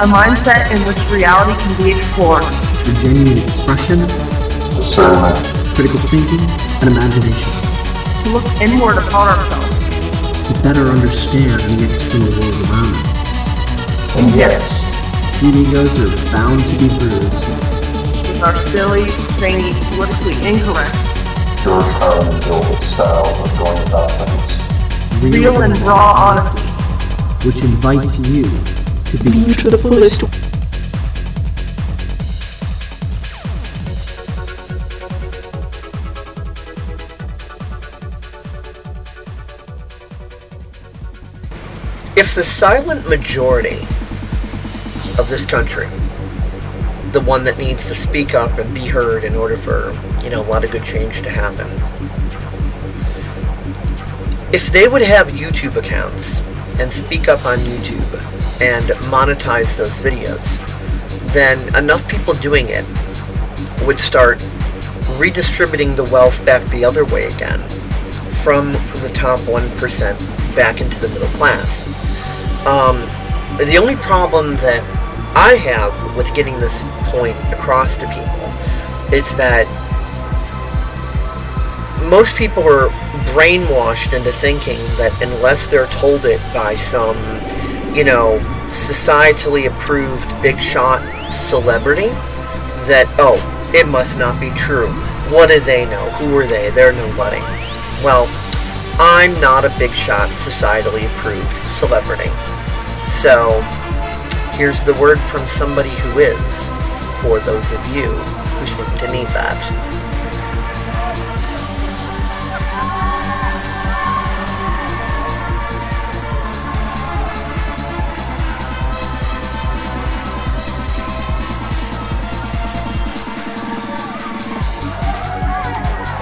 A mindset in which reality can be explored. For genuine expression, Discernment. critical thinking, and imagination. To look inward upon ourselves. To better understand the external world around us. And yes, Few egos are bound to be bruised. With our silly, zany, politically incorrect, George Carlin Gilbert style of going about things. real and raw honesty. which invites you to be be to the fullest. if the silent majority of this country, the one that needs to speak up and be heard in order for, you know, a lot of good change to happen, if they would have YouTube accounts and speak up on YouTube and monetize those videos, then enough people doing it would start redistributing the wealth back the other way again from the top 1% back into the middle class. Um, the only problem that I have with getting this point across to people is that most people are brainwashed into thinking that unless they're told it by some, you know, societally approved big shot celebrity, that, oh, it must not be true. What do they know? Who are they? They're nobody. Well, I'm not a big shot, societally approved celebrity. So, here's the word from somebody who is, for those of you who seem to need that.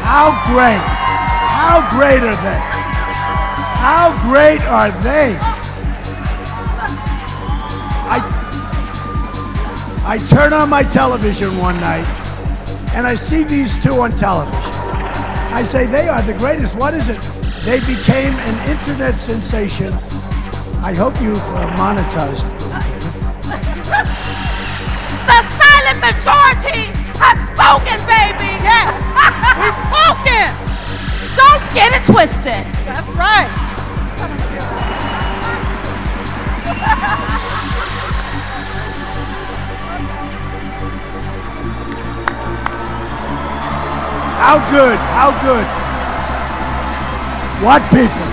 How great? How great are they? How great are they? I I turn on my television one night and I see these two on television. I say they are the greatest. What is it? They became an internet sensation. I hope you've uh, monetized it. The silent majority has spoken, baby. Get it twisted. That's right. How good? How good? What people?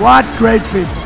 What great people?